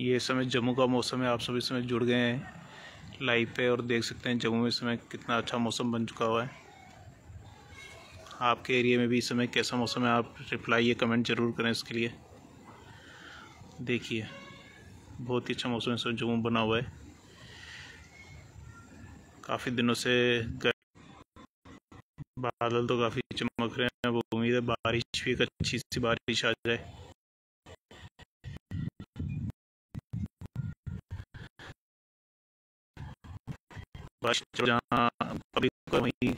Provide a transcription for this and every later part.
ये समय जम्मू का मौसम है, आप सभी समय जुड़ गए हैं लाइव पे और देख सकते हैं जम्मू में समय कितना अच्छा मौसम बन चुका हुआ है। आपके एरिया में भी इस समय कैसा मौसम है, आप रिप्लाई या कमेंट ज़रूर करें इसके लिए। देखिए, बहुत ही अच्छा मौसम इस जम्मू बना हुआ है। काफ़ी दिनों से बादल तो काफ़ी चमक रहे हैं वो उम्मीद है बारिश भी एक अच्छी सी बारिश आ जाए। बारिश जहाँ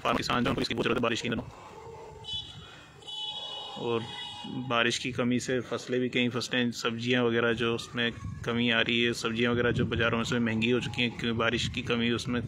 फार्म किसान जो इसकी बहुत ज़रूरत है बारिश की और बारिश की कमी से फ़सलें भी कई फ़सलें सब्ज़ियाँ वगैरह जो उसमें कमी आ रही है, सब्ज़ियाँ वगैरह जो बाज़ारों में से महँगी हो चुकी हैं, क्योंकि बारिश की कमी उसमें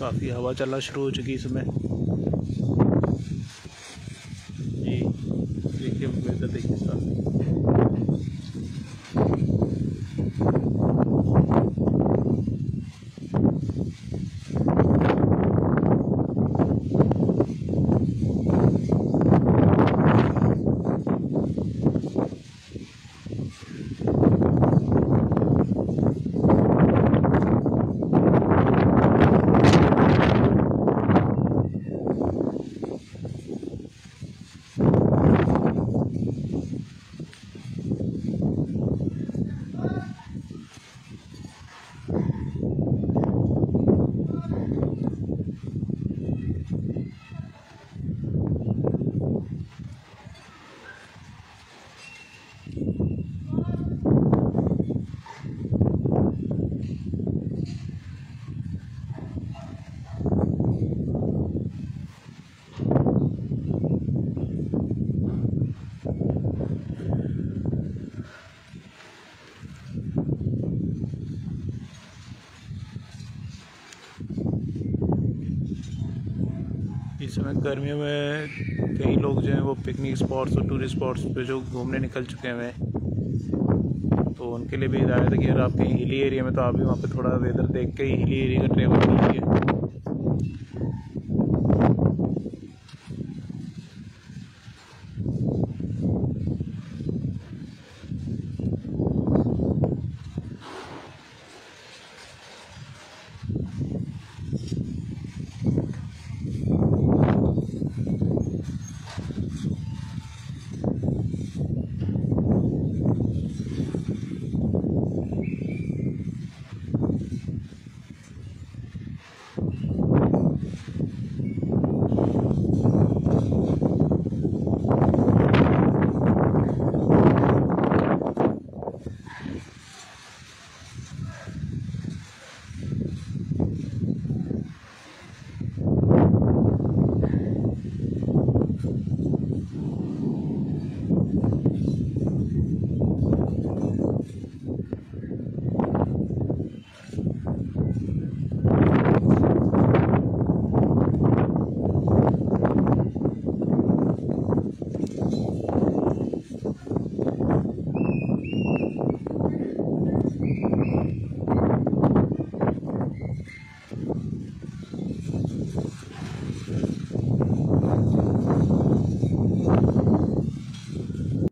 काफ़ी हवा चलना शुरू हो चुकी इसमें जी देखिए वेदर देखिए साथ इस समय गर्मियों में कई लोग जो हैं वो पिकनिक स्पॉट्स और टूरिस्ट स्पॉट्स पे जो घूमने निकल चुके हैं तो उनके लिए भी हिदायत है कि अगर आप कहीं हिली एरिया में तो आप भी वहाँ पे थोड़ा वेदर देख के ही हिली एरिया का ट्रेवल कीजिए।